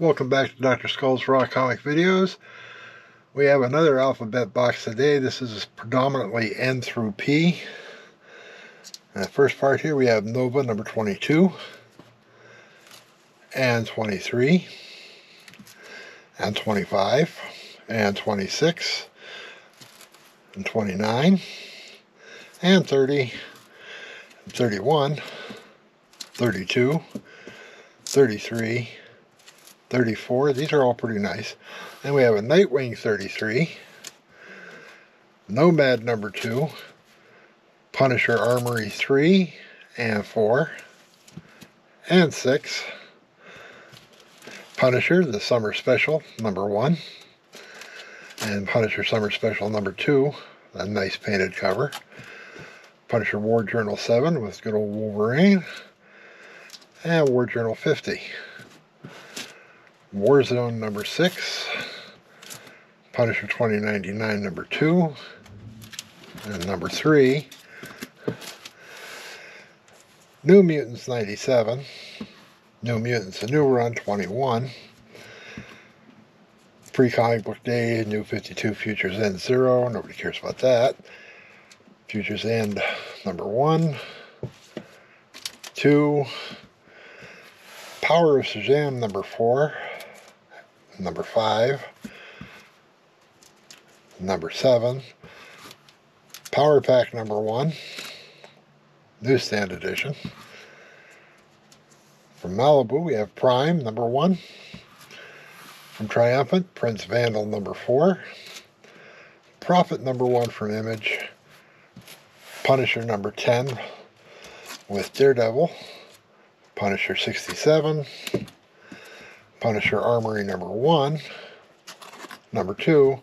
Welcome back to Dr. Skull's Raw Comic Videos. We have another alphabet box today. This is predominantly N through P. And the first part here we have Nova number 22 and 23 and 25 and 26 and 29 and 30 and 31 32 33 34. These are all pretty nice. And we have a Nightwing 33, Nomad number 2, Punisher Armory 3 and 4, and 6, Punisher, the Summer Special, number 1, and Punisher Summer Special number 2, a nice painted cover, Punisher War Journal 7 with good old Wolverine, and War Journal 50. Warzone number 6, Punisher 2099 number 2, and number 3, New Mutants 97, New Mutants, a new run 21, Free Comic Book Day, New 52 Futures End 0, nobody cares about that, Futures End number 1, 2, Power of Shazam number 4, number 5, number 7, Power Pack number 1, Newsstand Edition. From Malibu, we have Prime number 1. From Triumphant, Prince Vandal number 4. Prophet number 1 from Image. Punisher number 10 with Daredevil. Punisher 67. Punisher Armory number 1, number 2,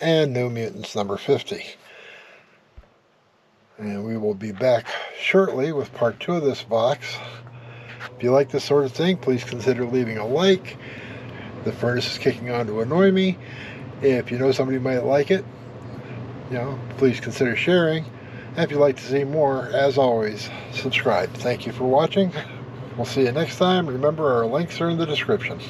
and New Mutants number 50. And we will be back shortly with part 2 of this box. If you like this sort of thing, please consider leaving a like. The furnace is kicking on to annoy me. If you know somebody might like it, you know, please consider sharing. And if you'd like to see more, as always, subscribe. Thank you for watching. We'll see you next time. Remember, our links are in the description.